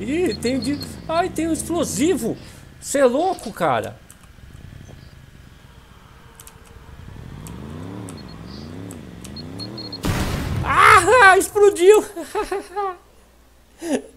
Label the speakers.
Speaker 1: Ih, tem de. Ai, tem um explosivo! Você é louco, cara! Ah! Explodiu!